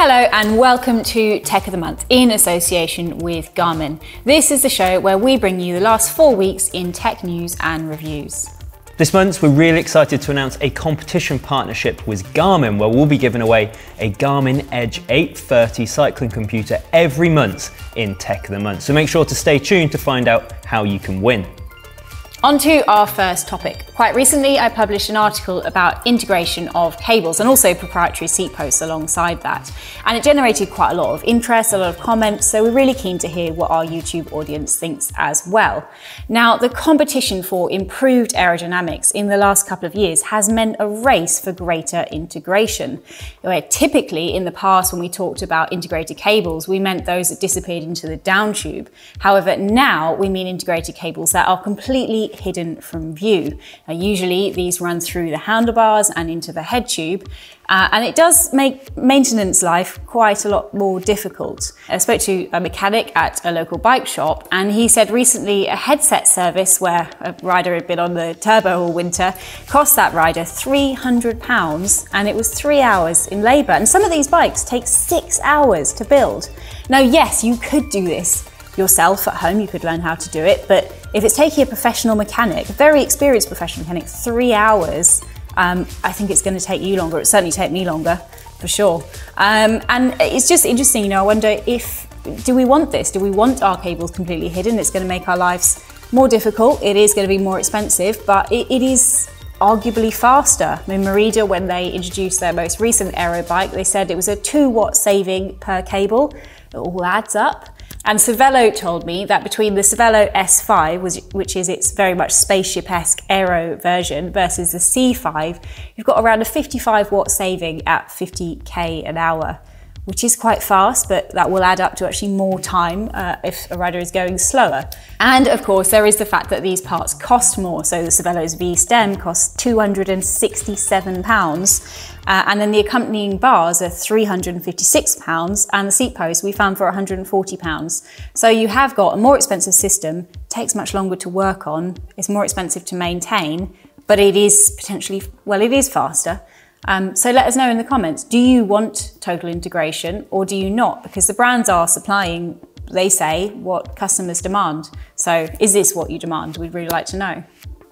Hello and welcome to Tech of the Month in association with Garmin. This is the show where we bring you the last four weeks in tech news and reviews. This month, we're really excited to announce a competition partnership with Garmin where we'll be giving away a Garmin Edge 830 cycling computer every month in Tech of the Month. So make sure to stay tuned to find out how you can win. On to our first topic. Quite recently, I published an article about integration of cables and also proprietary seat posts alongside that. And it generated quite a lot of interest, a lot of comments, so we're really keen to hear what our YouTube audience thinks as well. Now, the competition for improved aerodynamics in the last couple of years has meant a race for greater integration. Where typically in the past, when we talked about integrated cables, we meant those that disappeared into the down tube. However, now we mean integrated cables that are completely hidden from view. Now, usually these run through the handlebars and into the head tube, uh, and it does make maintenance life quite a lot more difficult. I spoke to a mechanic at a local bike shop, and he said recently a headset service where a rider had been on the turbo all winter cost that rider £300, and it was three hours in labour. And some of these bikes take six hours to build. Now, yes, you could do this yourself at home, you could learn how to do it. But if it's taking a professional mechanic, a very experienced professional mechanic, three hours, um, I think it's going to take you longer. It certainly take me longer, for sure. Um, and it's just interesting, you know, I wonder if, do we want this? Do we want our cables completely hidden? It's going to make our lives more difficult. It is going to be more expensive, but it, it is arguably faster. I mean, Merida, when they introduced their most recent aero bike, they said it was a two watt saving per cable. It all adds up. And Cervelo told me that between the Cervelo S5, which is its very much spaceship-esque aero version, versus the C5, you've got around a 55 watt saving at 50k an hour which is quite fast, but that will add up to actually more time uh, if a rider is going slower. And of course, there is the fact that these parts cost more. So the Cervelo's V-stem costs £267, uh, and then the accompanying bars are £356, and the seat post we found for £140. So you have got a more expensive system, takes much longer to work on, it's more expensive to maintain, but it is potentially, well, it is faster. Um, so let us know in the comments, do you want total integration or do you not? Because the brands are supplying, they say, what customers demand. So is this what you demand? We'd really like to know.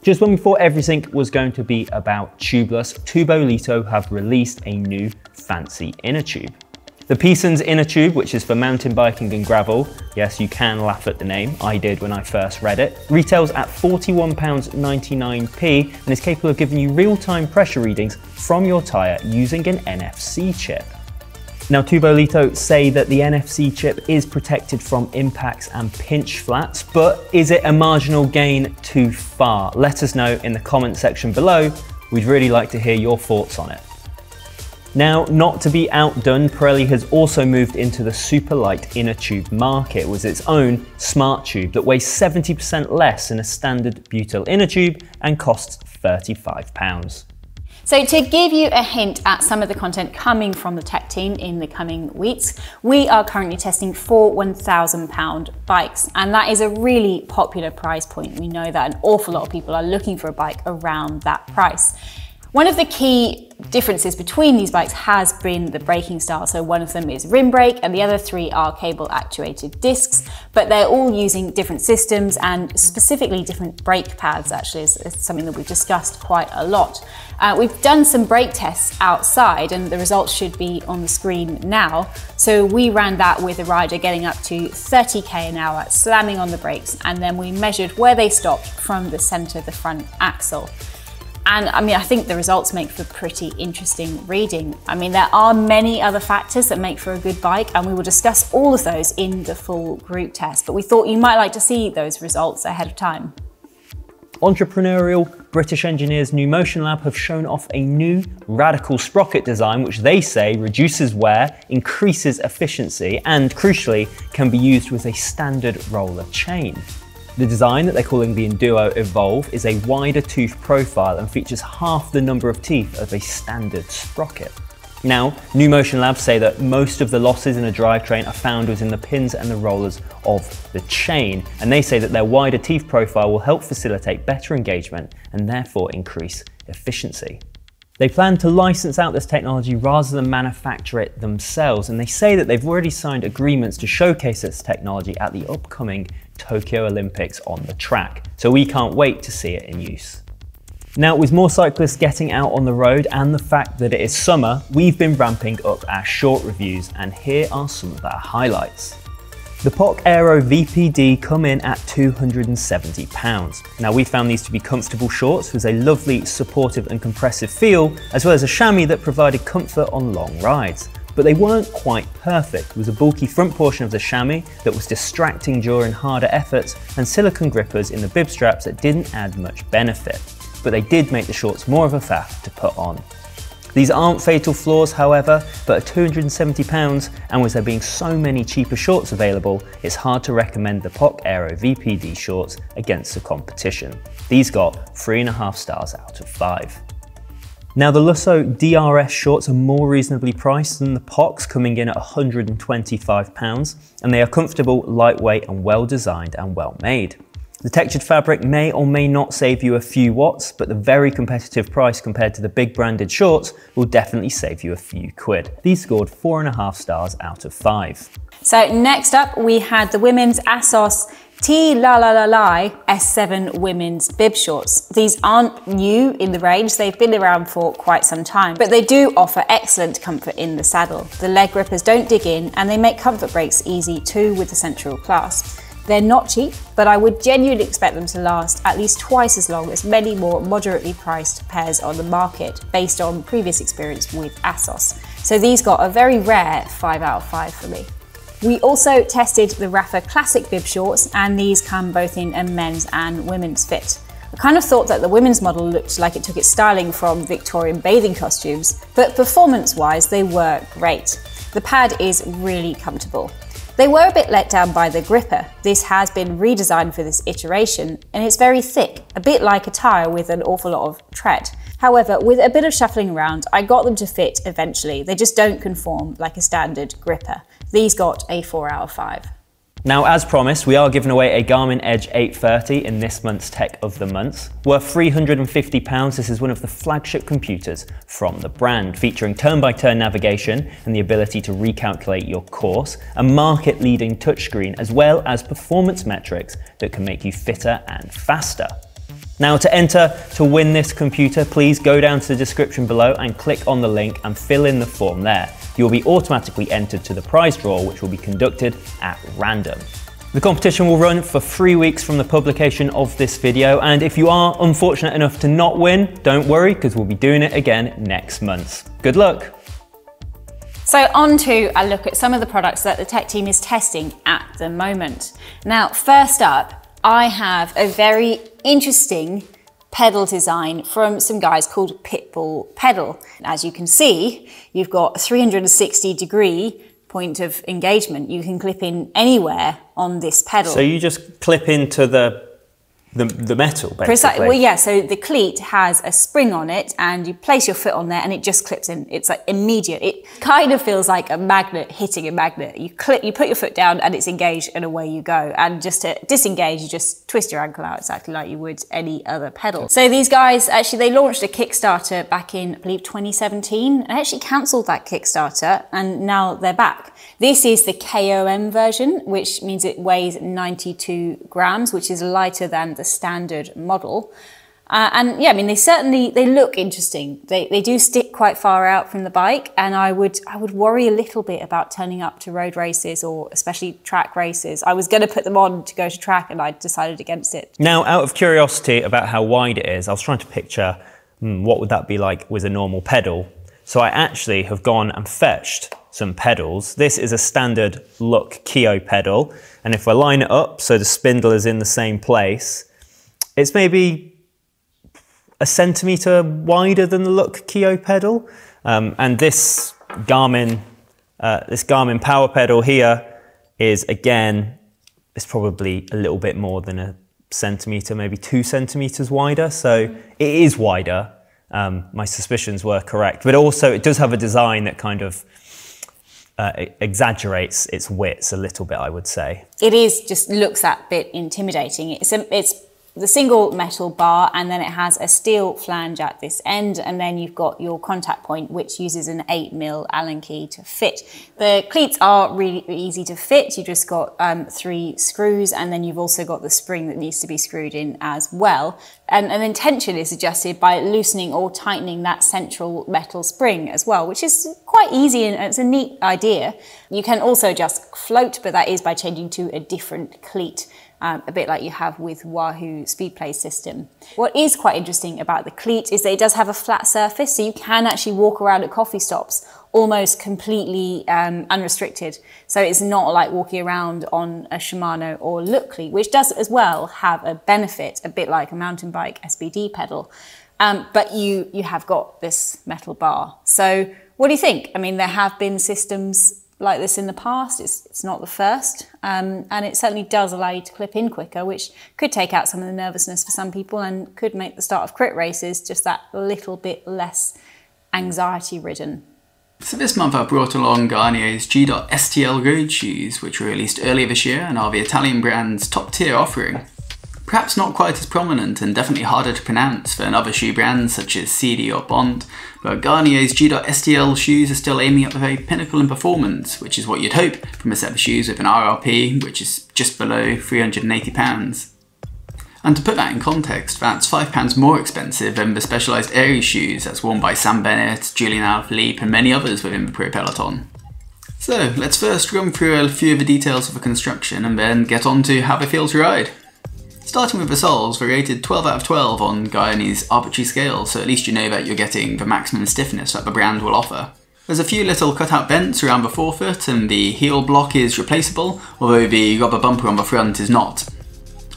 Just when we thought everything was going to be about tubeless, Tubolito have released a new fancy inner tube. The Psens inner tube, which is for mountain biking and gravel, yes, you can laugh at the name, I did when I first read it, retails at £41.99p and is capable of giving you real-time pressure readings from your tyre using an NFC chip. Now Tubolito say that the NFC chip is protected from impacts and pinch flats, but is it a marginal gain too far? Let us know in the comment section below. We'd really like to hear your thoughts on it. Now, not to be outdone, Pirelli has also moved into the super light inner tube market with its own smart tube that weighs 70% less than a standard butyl inner tube and costs £35. So to give you a hint at some of the content coming from the tech team in the coming weeks, we are currently testing four £1,000 bikes, and that is a really popular price point. We know that an awful lot of people are looking for a bike around that price. One of the key differences between these bikes has been the braking style. So one of them is rim brake and the other three are cable actuated discs, but they're all using different systems and specifically different brake pads actually is, is something that we've discussed quite a lot. Uh, we've done some brake tests outside and the results should be on the screen now. So we ran that with a rider getting up to 30k an hour, slamming on the brakes, and then we measured where they stopped from the center of the front axle. And I mean, I think the results make for pretty interesting reading. I mean, there are many other factors that make for a good bike, and we will discuss all of those in the full group test. But we thought you might like to see those results ahead of time. Entrepreneurial British engineers New Motion Lab have shown off a new radical sprocket design, which they say reduces wear, increases efficiency, and crucially, can be used with a standard roller chain. The design that they're calling the Enduo Evolve is a wider tooth profile and features half the number of teeth of a standard sprocket. Now, New Motion Labs say that most of the losses in a drivetrain are found within the pins and the rollers of the chain, and they say that their wider teeth profile will help facilitate better engagement and therefore increase efficiency. They plan to license out this technology rather than manufacture it themselves, and they say that they've already signed agreements to showcase this technology at the upcoming Tokyo Olympics on the track. So we can't wait to see it in use. Now, with more cyclists getting out on the road and the fact that it is summer, we've been ramping up our short reviews, and here are some of our highlights. The POC Aero VPD come in at £270. Now we found these to be comfortable shorts with a lovely supportive and compressive feel, as well as a chamois that provided comfort on long rides. But they weren't quite perfect. There was a bulky front portion of the chamois that was distracting during harder efforts and silicone grippers in the bib straps that didn't add much benefit. But they did make the shorts more of a faff to put on. These aren't fatal flaws, however, but at £270 and with there being so many cheaper shorts available, it's hard to recommend the POC Aero VPD shorts against the competition. These got 3.5 stars out of 5. Now the Lusso DRS shorts are more reasonably priced than the POCs coming in at £125 and they are comfortable, lightweight and well designed and well made. The textured fabric may or may not save you a few watts, but the very competitive price compared to the big branded shorts will definitely save you a few quid. These scored four and a half stars out of five. So next up, we had the women's Assos T La La La La S7 women's bib shorts. These aren't new in the range, they've been around for quite some time, but they do offer excellent comfort in the saddle. The leg grippers don't dig in and they make comfort breaks easy too with the central clasp. They're not cheap, but I would genuinely expect them to last at least twice as long as many more moderately priced pairs on the market based on previous experience with Assos. So these got a very rare 5 out of 5 for me. We also tested the Rapha Classic bib shorts and these come both in a men's and women's fit. I kind of thought that the women's model looked like it took its styling from Victorian bathing costumes, but performance wise they were great. The pad is really comfortable. They were a bit let down by the gripper. This has been redesigned for this iteration and it's very thick, a bit like a tyre with an awful lot of tread. However, with a bit of shuffling around, I got them to fit eventually. They just don't conform like a standard gripper. These got a 4 out of 5. Now, as promised, we are giving away a Garmin Edge 830 in this month's Tech of the Month. Worth £350, this is one of the flagship computers from the brand, featuring turn-by-turn -turn navigation and the ability to recalculate your course, a market-leading touchscreen, as well as performance metrics that can make you fitter and faster. Now to enter to win this computer, please go down to the description below and click on the link and fill in the form there you'll be automatically entered to the prize draw, which will be conducted at random. The competition will run for three weeks from the publication of this video, and if you are unfortunate enough to not win, don't worry, because we'll be doing it again next month. Good luck! So on to a look at some of the products that the tech team is testing at the moment. Now, first up, I have a very interesting pedal design from some guys called Pitbull Pedal. As you can see, you've got a 360 degree point of engagement. You can clip in anywhere on this pedal. So you just clip into the the, the metal, basically. Precisely. Well, yeah. So the cleat has a spring on it, and you place your foot on there, and it just clips in. It's like immediate. It kind of feels like a magnet hitting a magnet. You clip, you put your foot down, and it's engaged, and away you go. And just to disengage, you just twist your ankle out exactly like you would any other pedal. So these guys actually they launched a Kickstarter back in I believe 2017, and actually cancelled that Kickstarter, and now they're back. This is the KOM version, which means it weighs 92 grams, which is lighter than the standard model. Uh, and yeah, I mean, they certainly, they look interesting. They, they do stick quite far out from the bike. And I would, I would worry a little bit about turning up to road races or especially track races. I was going to put them on to go to track and I decided against it. Now, out of curiosity about how wide it is, I was trying to picture hmm, what would that be like with a normal pedal. So I actually have gone and fetched some pedals. This is a standard Look Keo pedal. And if I line it up so the spindle is in the same place, it's maybe a centimetre wider than the Look Keo pedal. Um, and this Garmin, uh, this Garmin power pedal here is again, it's probably a little bit more than a centimetre, maybe two centimetres wider. So it is wider. Um, my suspicions were correct, but also it does have a design that kind of uh, exaggerates its widths a little bit, I would say. It is just looks that bit intimidating. It's a, it's the single metal bar and then it has a steel flange at this end and then you've got your contact point which uses an 8mm Allen key to fit. The cleats are really easy to fit. You've just got um, three screws and then you've also got the spring that needs to be screwed in as well. And, and then tension is adjusted by loosening or tightening that central metal spring as well, which is quite easy and it's a neat idea. You can also adjust float, but that is by changing to a different cleat um, a bit like you have with Wahoo SpeedPlay system. What is quite interesting about the cleat is that it does have a flat surface, so you can actually walk around at coffee stops almost completely um, unrestricted. So it's not like walking around on a Shimano or Look cleat, which does as well have a benefit, a bit like a mountain bike SPD pedal. Um, but you you have got this metal bar. So what do you think? I mean, there have been systems like this in the past. It's, it's not the first. Um, and it certainly does allow you to clip in quicker, which could take out some of the nervousness for some people and could make the start of crit races just that little bit less anxiety ridden. So this month I brought along Gaerne's G.STL road shoes, which were released earlier this year and are the Italian brand's top tier offering. Perhaps not quite as prominent and definitely harder to pronounce than other shoe brands such as Sidi or Bont, but Gaerne's G.STL shoes are still aiming at the very pinnacle in performance, which is what you'd hope from a set of shoes with an RRP which is just below £380. And to put that in context, that's £5 more expensive than the Specialized Ares shoes that's worn by Sam Bennett, Julian Alaphilippe and many others within the pro peloton. So let's first run through a few of the details of the construction and then get on to how they feel to ride. Starting with the soles, they're rated 12 out of 12 on Gaerne's arbitrary scale, so at least you know that you're getting the maximum stiffness that the brand will offer. There's a few little cutout vents around the forefoot and the heel block is replaceable, although the rubber bumper on the front is not.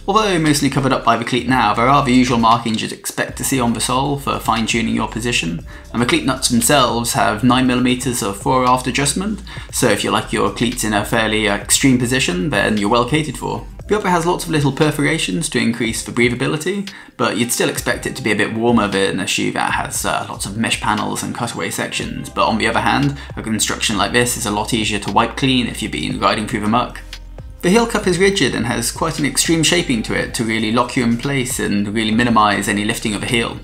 Although mostly covered up by the cleat now, there are the usual markings you'd expect to see on the sole for fine tuning your position, and the cleat nuts themselves have 9mm of fore aft adjustment, so if you like your cleats in a fairly extreme position, then you're well catered for. The upper has lots of little perforations to increase the breathability, but you'd still expect it to be a bit warmer than a shoe that has uh, lots of mesh panels and cutaway sections, but on the other hand, a construction like this is a lot easier to wipe clean if you've been riding through the muck. The heel cup is rigid and has quite an extreme shaping to it to really lock you in place and really minimise any lifting of the heel.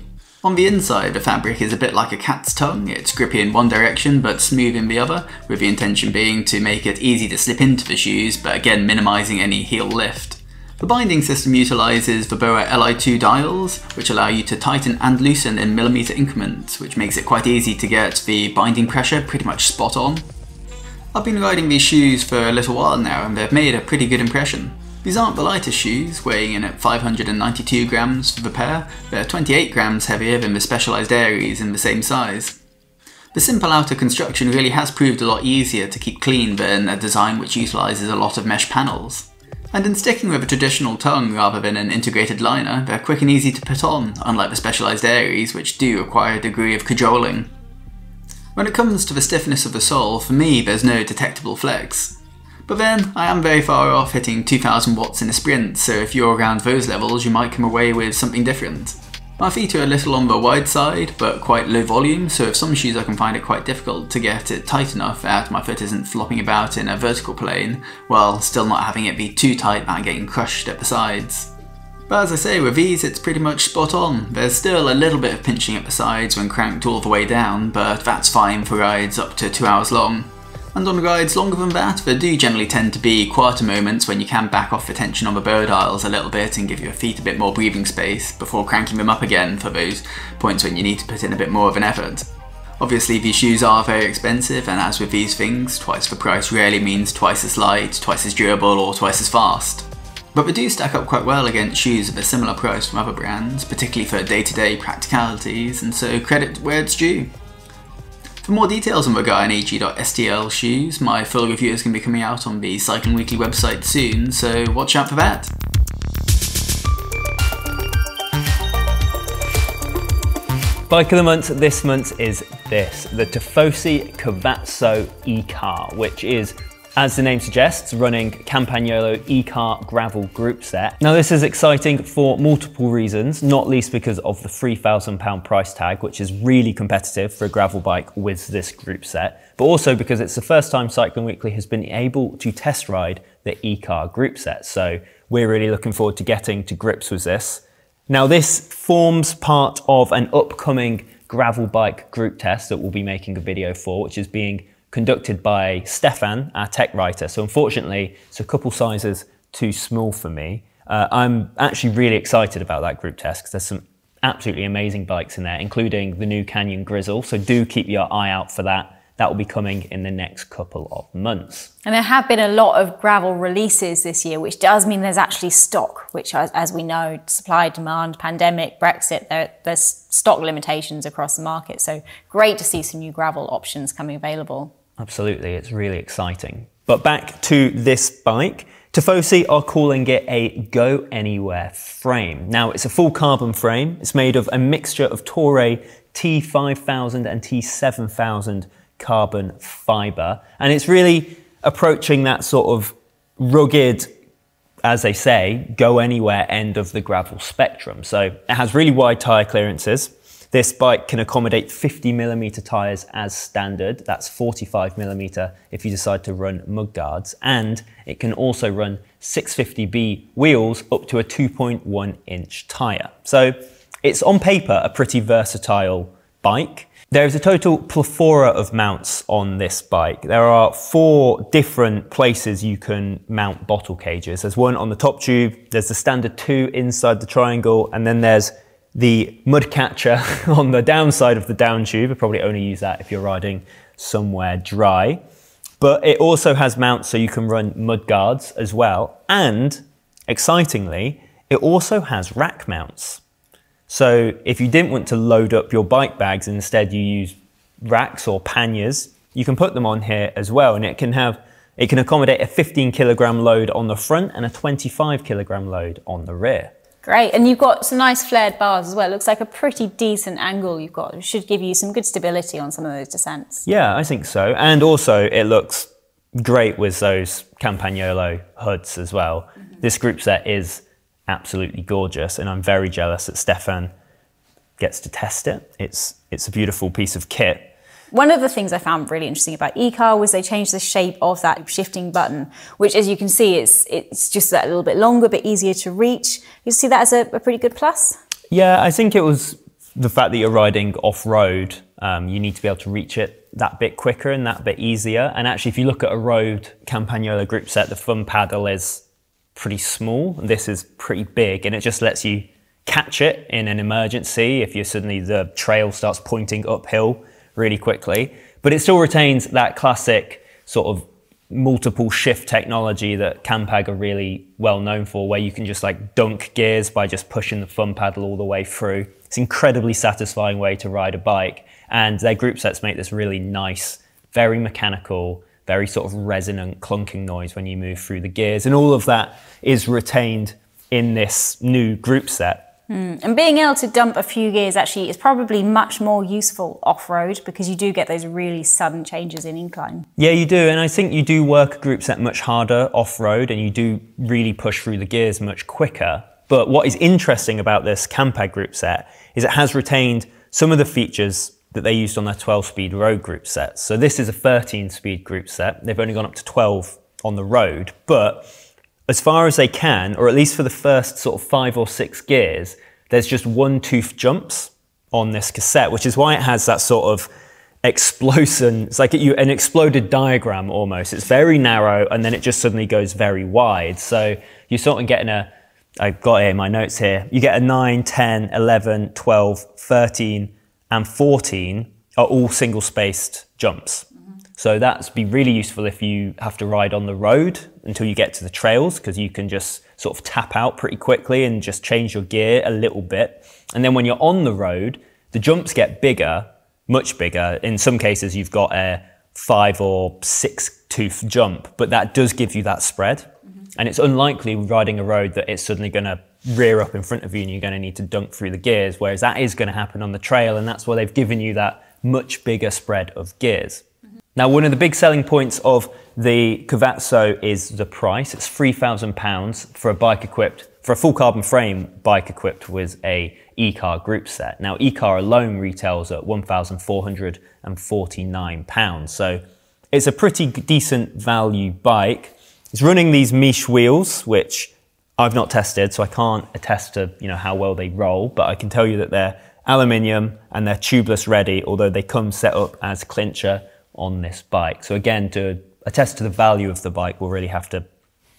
On the inside, the fabric is a bit like a cat's tongue. It's grippy in one direction but smooth in the other, with the intention being to make it easy to slip into the shoes, but again minimising any heel lift. The binding system utilises the BOA Li2 dials, which allow you to tighten and loosen in millimetre increments, which makes it quite easy to get the binding pressure pretty much spot on. I've been riding these shoes for a little while now and they've made a pretty good impression. These aren't the lightest shoes, weighing in at 592 grams for the pair, they're 28 grams heavier than the Specialized Ares in the same size. The simple outer construction really has proved a lot easier to keep clean than a design which utilises a lot of mesh panels. And in sticking with a traditional tongue rather than an integrated liner, they're quick and easy to put on, unlike the Specialized Ares which do require a degree of cajoling. When it comes to the stiffness of the sole, for me there's no detectable flex. But then, I am very far off hitting 2000 watts in a sprint, so if you're around those levels you might come away with something different. My feet are a little on the wide side, but quite low volume, so with some shoes I can find it quite difficult to get it tight enough that my foot isn't flopping about in a vertical plane, while still not having it be too tight I'm getting crushed at the sides. But as I say, with these it's pretty much spot on. There's still a little bit of pinching at the sides when cranked all the way down, but that's fine for rides up to 2 hours long and on rides longer than that, there do generally tend to be quieter moments when you can back off the tension on the BOA dials a little bit and give your feet a bit more breathing space before cranking them up again for those points when you need to put in a bit more of an effort. Obviously these shoes are very expensive and as with these things, twice the price rarely means twice as light, twice as durable or twice as fast. But they do stack up quite well against shoes of a similar price from other brands, particularly for day-to-day -day practicalities, and so credit where it's due. For more details on the Gaerne G.STL shoes, my full review is going to be coming out on the Cycling Weekly website soon, so watch out for that. Bike of the month this month is this, the Tifosi Cavazzo Ekar, which is as the name suggests, running Campagnolo Ekar gravel group set. Now this is exciting for multiple reasons, not least because of the £3,000 price tag, which is really competitive for a gravel bike with this group set, but also because it's the first time Cycling Weekly has been able to test ride the Ekar group set. So we're really looking forward to getting to grips with this. Now this forms part of an upcoming gravel bike group test that we'll be making a video for, which is being conducted by Stefan, our tech writer. So unfortunately, it's a couple sizes too small for me. Uh, I'm actually really excited about that group test because there's some absolutely amazing bikes in there, including the new Canyon Grizl. So do keep your eye out for that. That will be coming in the next couple of months. And there have been a lot of gravel releases this year, which does mean there's actually stock, which, as we know, supply, demand, pandemic, Brexit, there, there's stock limitations across the market. So great to see some new gravel options coming available. Absolutely, it's really exciting. But back to this bike. Tifosi are calling it a Go Anywhere frame. Now, it's a full carbon frame. It's made of a mixture of Toray T5000 and T7000 carbon fiber. And it's really approaching that sort of rugged, as they say, go anywhere end of the gravel spectrum. So it has really wide tyre clearances. This bike can accommodate 50 millimeter tyres as standard. That's 45 millimeter if you decide to run mud guards. And it can also run 650B wheels up to a 2.1 inch tyre. So it's on paper a pretty versatile bike. There is a total plethora of mounts on this bike. There are four different places you can mount bottle cages. There's one on the top tube, there's the standard two inside the triangle, and then there's the mud catcher on the downside of the down tube. I probably only use that if you're riding somewhere dry. But it also has mounts so you can run mud guards as well. And excitingly, it also has rack mounts. So if you didn't want to load up your bike bags instead you use racks or panniers, you can put them on here as well. And it can have, it can accommodate a 15 kilogram load on the front and a 25 kilogram load on the rear. Great, and you've got some nice flared bars as well. It looks like a pretty decent angle you've got. It should give you some good stability on some of those descents. Yeah, I think so. And also, it looks great with those Campagnolo hoods as well. Mm -hmm. This group set is absolutely gorgeous, and I'm very jealous that Stefan gets to test it. It's, it's a beautiful piece of kit. One of the things I found really interesting about Ekar was they changed the shape of that shifting button, which as you can see, it's, it's just a little bit longer, but easier to reach. You see that as a, a pretty good plus? Yeah, I think it was the fact that you're riding off-road, um, you need to be able to reach it that bit quicker and that bit easier. And actually, if you look at a road Campagnolo group set, the thumb paddle is pretty small. This is pretty big, and it just lets you catch it in an emergency if you suddenly the trail starts pointing uphill really quickly. But it still retains that classic sort of multiple shift technology that Campag are really well known for, where you can just like dunk gears by just pushing the thumb paddle all the way through. It's an incredibly satisfying way to ride a bike. And their group sets make this really nice, very mechanical, very sort of resonant clunking noise when you move through the gears. And all of that is retained in this new group set. Mm. And being able to dump a few gears actually is probably much more useful off road because you do get those really sudden changes in incline. Yeah, you do. And I think you do work a group set much harder off road and you do really push through the gears much quicker. But what is interesting about this Campag group set is it has retained some of the features that they used on their 12 speed road group sets. So this is a 13 speed group set. They've only gone up to 12 on the road, but as far as they can, or at least for the first sort of five or six gears, there's just one tooth jumps on this cassette, which is why it has that sort of explosion. It's like an exploded diagram almost. It's very narrow and then it just suddenly goes very wide. So you're sort of getting a, I've got it in my notes here, you get a 9, 10, 11, 12, 13, and 14 are all single spaced jumps. So that's be really useful if you have to ride on the road until you get to the trails because you can just sort of tap out pretty quickly and just change your gear a little bit. And then when you're on the road, the jumps get bigger, much bigger. In some cases, you've got a five or six tooth jump, but that does give you that spread. Mm-hmm. And it's unlikely riding a road that it's suddenly going to rear up in front of you and you're going to need to dunk through the gears, whereas that is going to happen on the trail. And that's why they've given you that much bigger spread of gears. Now, one of the big selling points of the Cavazzo is the price. It's £3,000 for a bike equipped, for a full carbon frame bike equipped with a Ekar group set. Now, Ekar alone retails at £1,449. So it's a pretty decent value bike. It's running these Meche wheels, which I've not tested, so I can't attest to you know how well they roll, but I can tell you that they're aluminium and they're tubeless ready, although they come set up as clincher on this bike. So again, to attest to the value of the bike, we'll really have to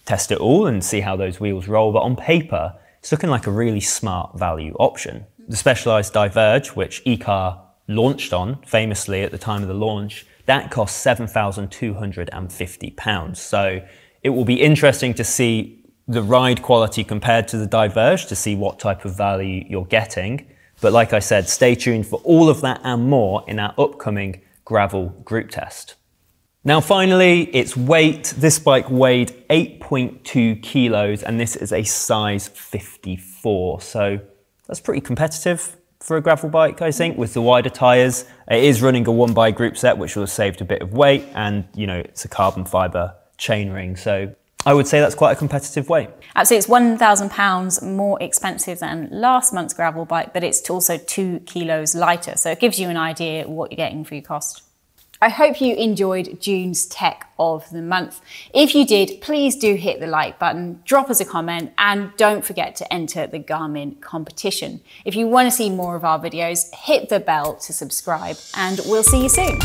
test it all and see how those wheels roll. But on paper, it's looking like a really smart value option. The Specialized Diverge, which Ekar launched on famously at the time of the launch, that cost £7,250. So it will be interesting to see the ride quality compared to the Diverge to see what type of value you're getting. But like I said, stay tuned for all of that and more in our upcoming gravel group test. Now finally, its weight. This bike weighed 8.2 kilos and this is a size 54. So that's pretty competitive for a gravel bike, I think, with the wider tyres. It is running a one by group set, which will have saved a bit of weight and, you know, it's a carbon fibre chainring. So I would say that's quite a competitive weight. Absolutely, it's £1,000 more expensive than last month's gravel bike, but it's also two kilos lighter. So it gives you an idea what you're getting for your cost. I hope you enjoyed June's Tech of the Month. If you did, please do hit the like button, drop us a comment, and don't forget to enter the Garmin competition. If you want to see more of our videos, hit the bell to subscribe, and we'll see you soon.